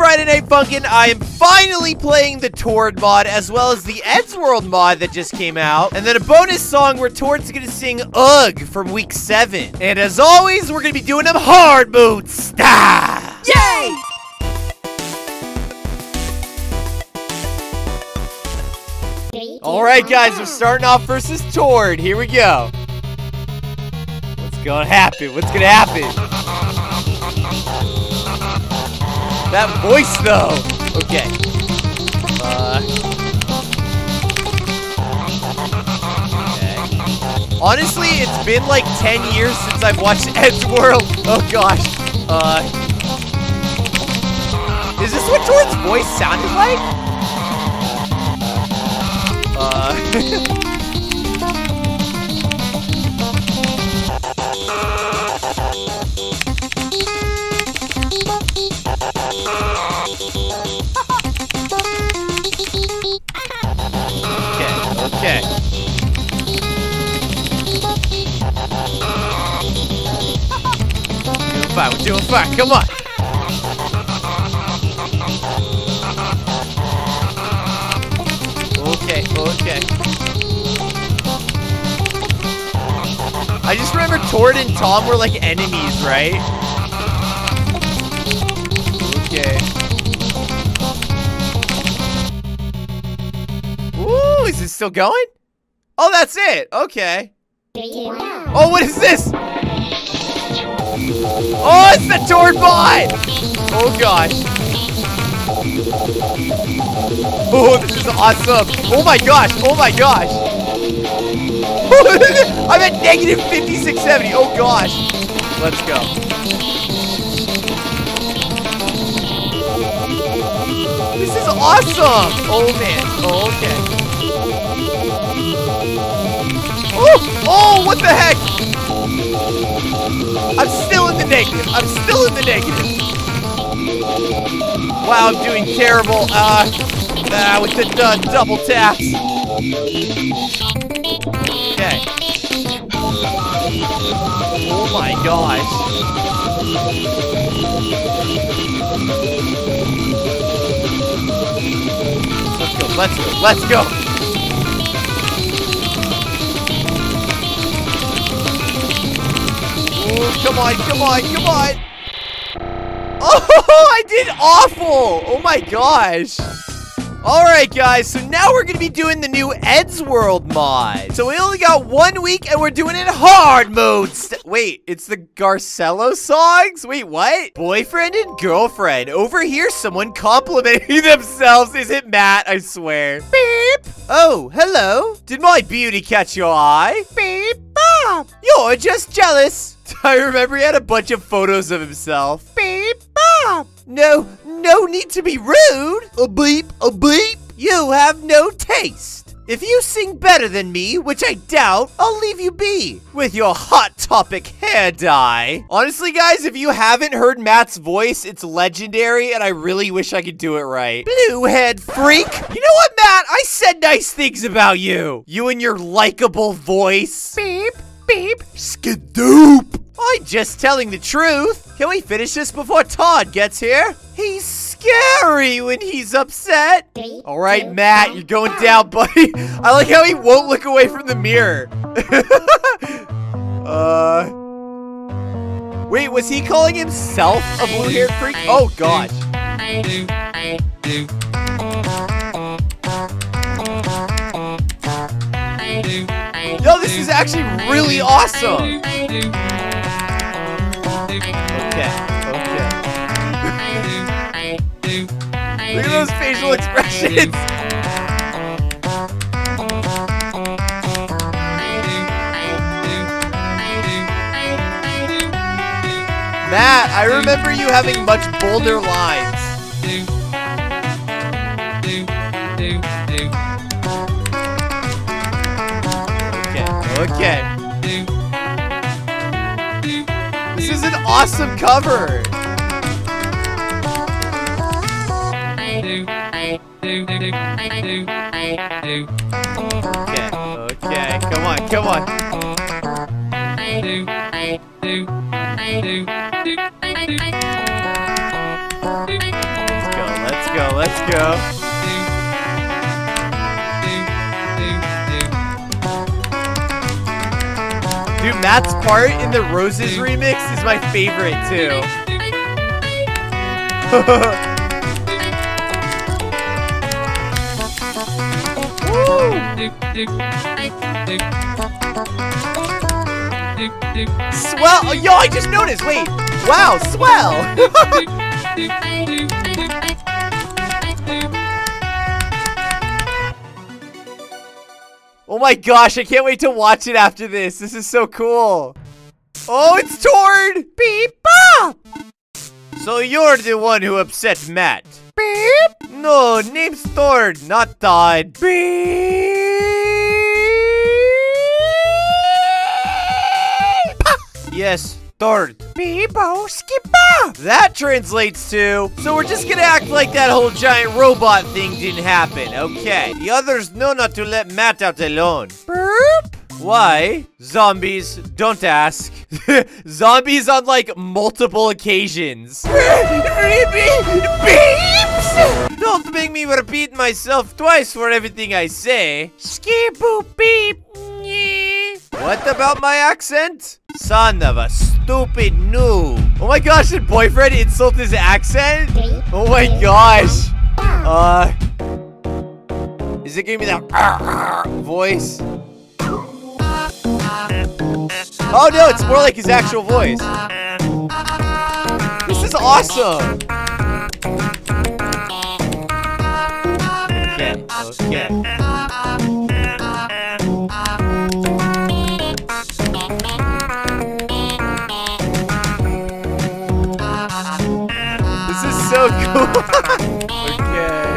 Friday Night Funkin'. I am finally playing the Tord mod as well as the Eddsworld mod that just came out. And then a bonus song where Tord's gonna sing Ugh from week 7. And as always, we're gonna be doing them hard mood style. Yay! Alright guys, we're starting off versus Tord. Here we go. What's gonna happen? What's gonna happen? That voice though! Okay. Uh okay. Honestly, it's been like 10 years since I've watched Eddsworld. Oh gosh. Uh Is this what Tord's voice sounded like? Uh We're doing fine, come on! Okay, okay. I just remember Tord and Tom were like enemies, right? Okay. Ooh, is this still going? Oh, that's it. Okay. Oh, what is this? Oh, it's the Tord bot! Oh, gosh. Oh, this is awesome. Oh, my gosh. Oh, my gosh. I'm at negative 5670. Oh, gosh. Let's go. This is awesome! Oh man, oh, okay. Oh, oh, what the heck? I'm still negative. I'm still in the negative. Wow, I'm doing terrible. Uh, uh with the uh, double taps. Okay. Oh my gosh. Let's go, let's go, let's go! Oh, come on, come on, come on! Oh, I did awful! Oh my gosh! Alright guys, so now we're gonna be doing the new Eddsworld mod. So we only got one week and we're doing it hard mode. Wait, it's the Garcello songs? Wait, what? Boyfriend and girlfriend. Over here, someone complimenting themselves. Is it Matt? I swear. Beep. Oh, hello. Did my beauty catch your eye? Beep. Bob. You're just jealous. I remember he had a bunch of photos of himself. Beep. No, no need to be rude. A beep, a beep. You have no taste. If you sing better than me, which I doubt, I'll leave you be with your hot topic hair dye. Honestly, guys, if you haven't heard Matt's voice, it's legendary, and I really wish I could do it right. Blue-head freak. You know what, Matt? I said nice things about you. You and your likable voice. Beep, beep, skidoop. I'm just telling the truth. Can we finish this before Todd gets here? He's scary when he's upset. All right, Matt, you're going down, buddy. I like how he won't look away from the mirror. uh. Wait, was he calling himself a blue-haired freak? Oh, gosh. Yo, this is actually really awesome. Okay, okay. Look at those facial expressions. Matt, I remember you having much bolder lines. Awesome cover. Okay, okay, come on, come on. Let's go, let's go. Dude, Matt's part in the Roses remix is my favorite too. Swell! Yo, I just noticed. Wait. Wow, swell. oh my gosh, I can't wait to watch it after this. This is so cool. Oh, it's Tord! Beep bop! So you're the one who upset Matt. Beep! No, name's Tord, not Todd. Beep! Yes, Tord. Beebo skippa! That translates to, so we're just gonna act like that whole giant robot thing didn't happen, okay? The others know not to let Matt out alone. Burp! Why? Zombies, don't ask. Zombies on like multiple occasions. Beeps! Don't make me repeat myself twice for everything I say. Skip boop beep. What about my accent? Son of a stupid noob. Oh my gosh, did boyfriend insult his accent? Oh my gosh. Uh, is it giving me that voice? Oh no, it's more like his actual voice. This is awesome. Okay, okay. So cool. okay.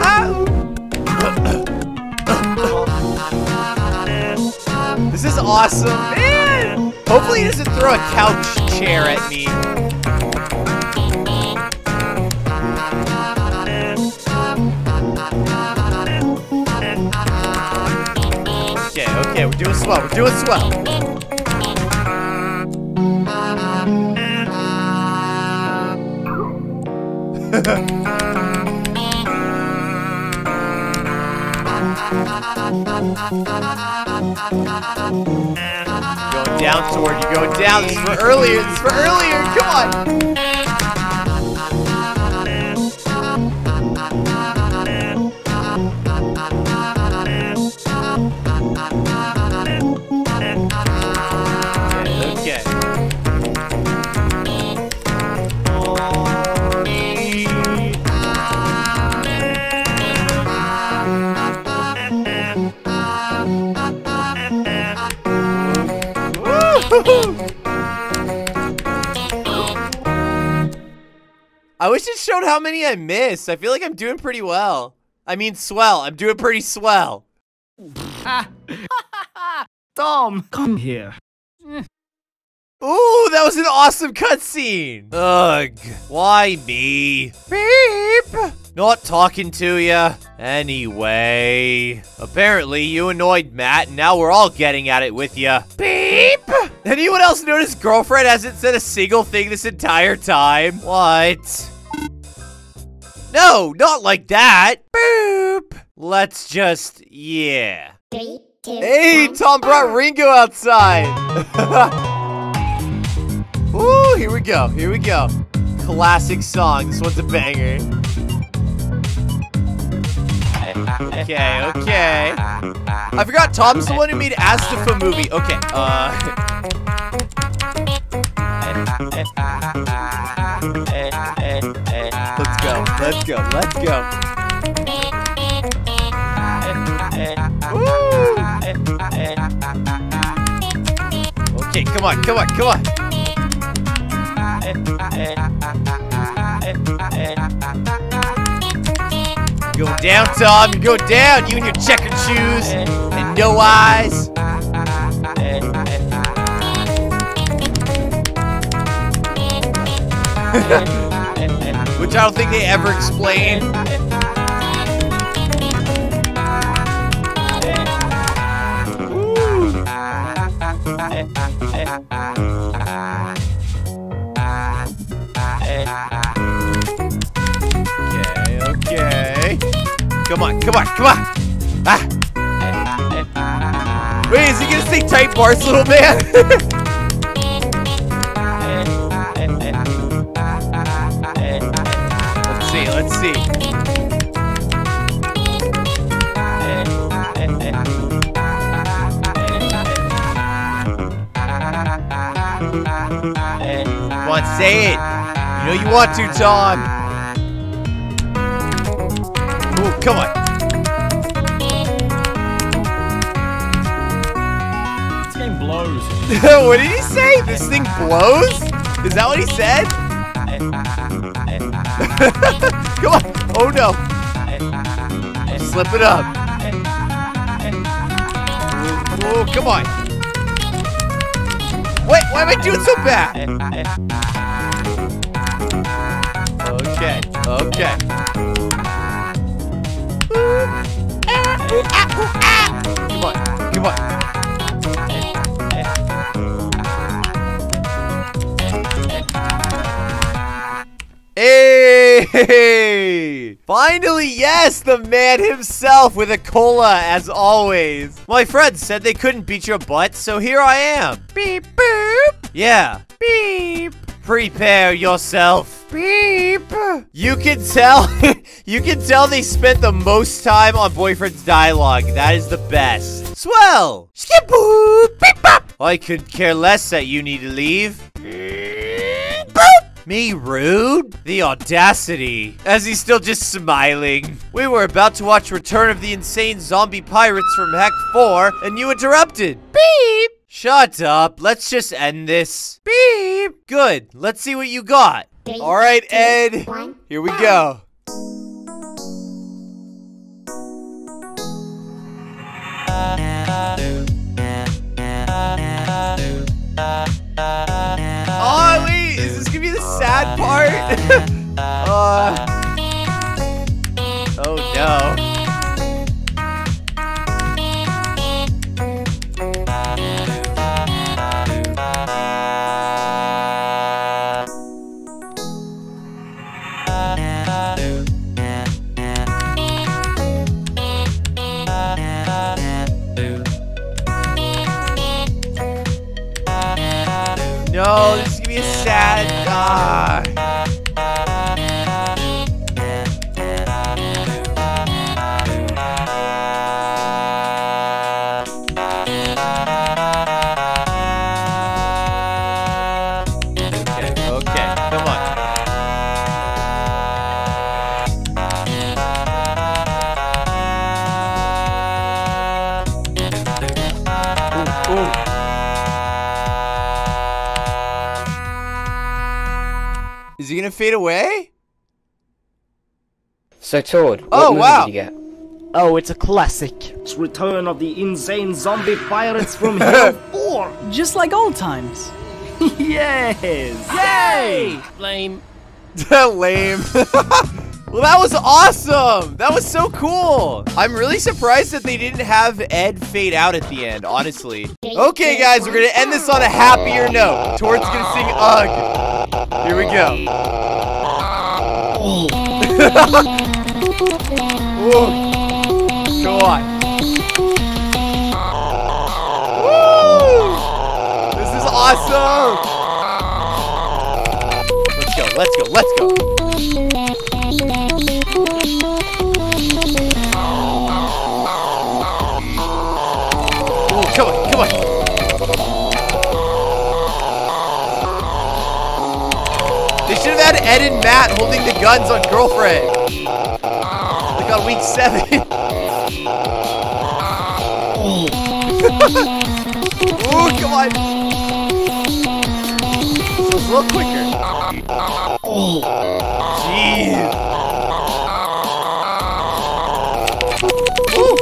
Ah! this is awesome, man! Hopefully he doesn't throw a couch chair at me. Okay, we're doing swell, we're doing swell. Going down toward you, going down. This is for earlier, this is for earlier, come on! Wish it showed how many I missed. I feel like I'm doing pretty well. I mean, swell. I'm doing pretty swell. Tom, come here. Ooh, that was an awesome cutscene. Ugh, why me? Beep. Not talking to ya. Anyway, apparently you annoyed Matt, and now we're all getting at it with ya. Beep. Anyone else notice girlfriend hasn't said a single thing this entire time? What? No, not like that. Boop. Let's just, yeah. Three, two, Hey, one, Tom brought Ringo outside. Ooh, here we go. Here we go. Classic song. This one's a banger. Okay, okay. I forgot Tom's the one who made Astafa movie. Okay, uh. go. Let's go. Woo! Okay, come on, come on, come on. Go down, Tom. You go down. You and your checkered shoes and no eyes. which I don't think they ever explain. Okay, okay. Come on, come on, come on. Ah. Wait, is he gonna say tight bars, little man? say it. You know you want to, Tom. Ooh, come on. This game blows. what did he say? This thing blows? Is that what he said? come on. Oh no. Slip it up. Oh, come on. Wait, why am I doing so bad? Okay. Come on, come on. Hey! Finally, yes, the man himself with a cola, as always. My friends said they couldn't beat your butt, so here I am. Beep, boop. Yeah. Beep. Prepare yourself. Beep. You can tell, you can tell they spent the most time on boyfriend's dialogue. That is the best. Swell. Skip boop. Beep bop. I could care less that you need to leave. Beep, boop. Me rude? The audacity. As he's still just smiling. We were about to watch Return of the Insane Zombie Pirates from Heck 4, and you interrupted. Beep! Shut up. Let's just end this. Beep! Good. Let's see what you got. Three, Alright, two, Ed. one, Here we go. Oh, wait, is this gonna be the sad part? uh, oh no. So Todd, what Oh, movie wow. did you get? Oh, it's a classic. It's Return of the Insane Zombie Pirates from Hell 4. Just like old times. yes! Yay! Lame. Lame. well, that was awesome. That was so cool. I'm really surprised that they didn't have Ed fade out at the end, honestly. Okay, guys, we're gonna end this on a happier note. Tord's gonna sing Ugh. Here we go. Go on. Woo! This is awesome. Let's go, let's go, let's go. Ooh, come on, come on. They should have had Ed and Matt holding the guns on girlfriend. On week seven. Ooh, come on. So it's a little quicker. Jeez. Ooh.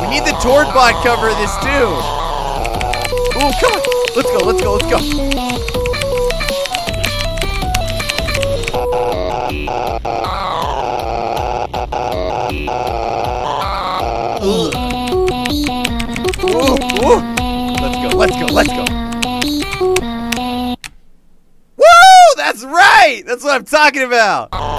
We need the Tord bot cover this too. Ooh, come on. Let's go, let's go, let's go. Let's go, let's go, let's go. Woo! That's right! That's what I'm talking about!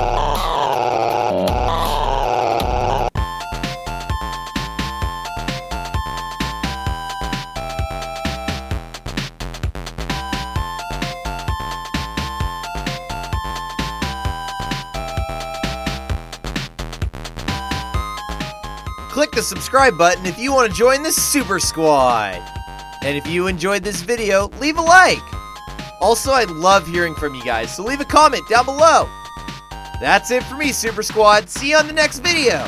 Click the subscribe button if you want to join the Super Squad. And if you enjoyed this video, leave a like. Also, I love hearing from you guys, so leave a comment down below. That's it for me, Super Squad. See you on the next video.